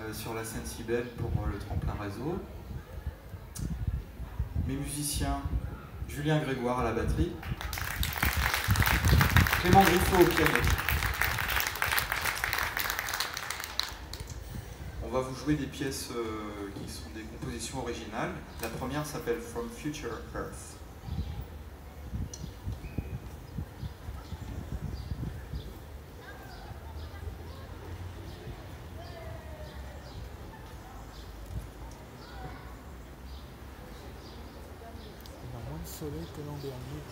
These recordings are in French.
euh, sur la scène Cibel pour euh, le tremplin réseau. Mes musiciens, Julien Grégoire à la batterie, Clément Griffo au piano. On va vous jouer des pièces euh, qui sont des compositions originales. La première s'appelle From Future Earth. Soleil que l'an dernier.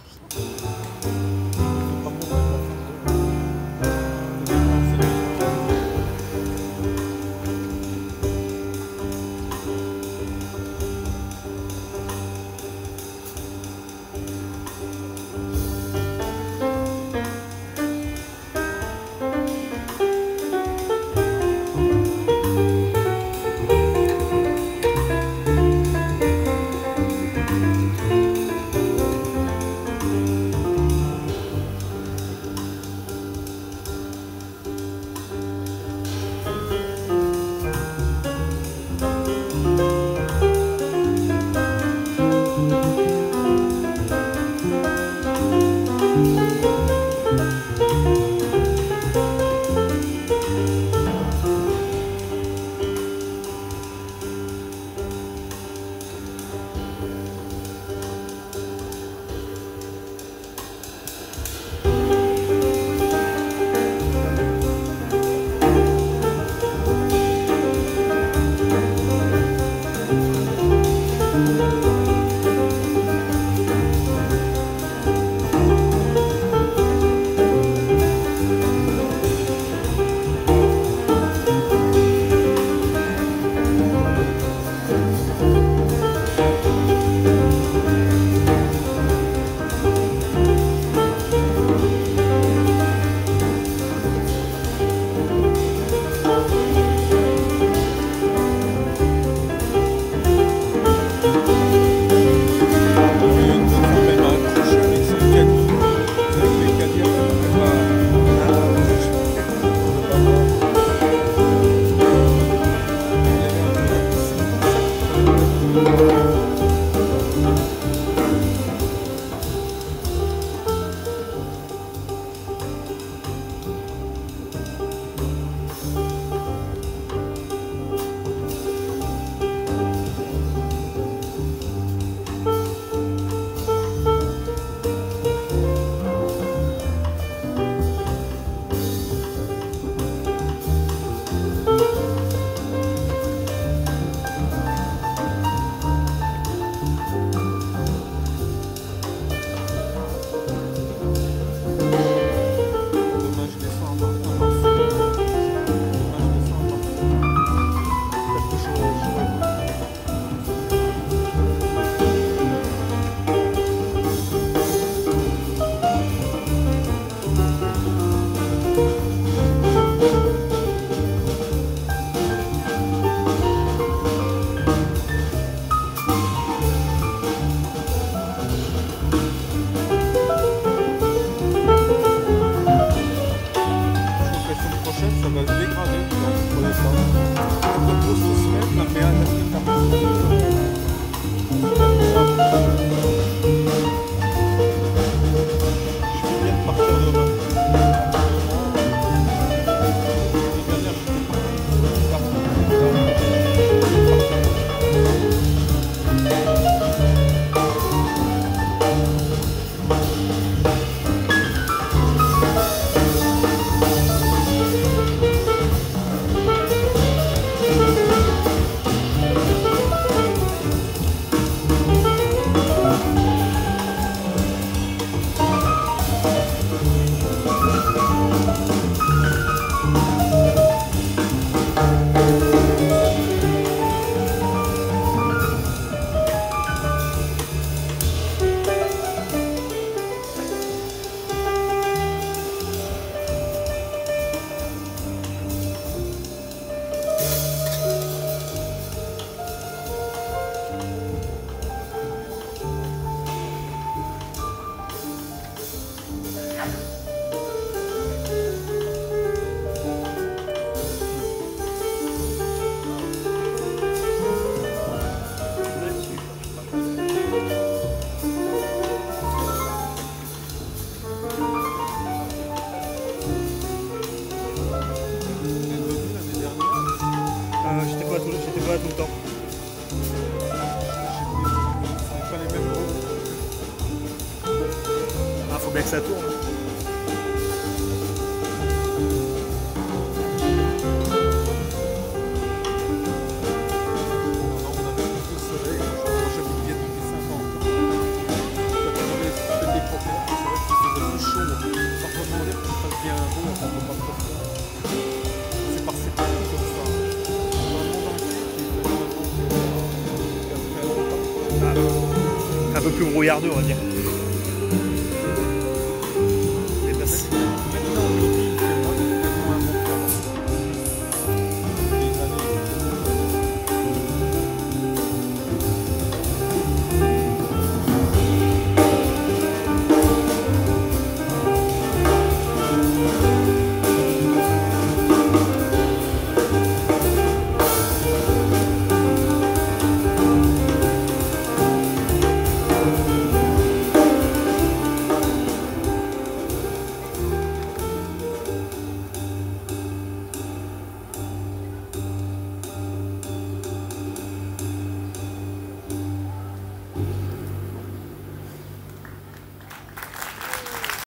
perna, va tout le temps. Ah, faut bien que ça tourne. un peu plus brouillardeux, on va dire.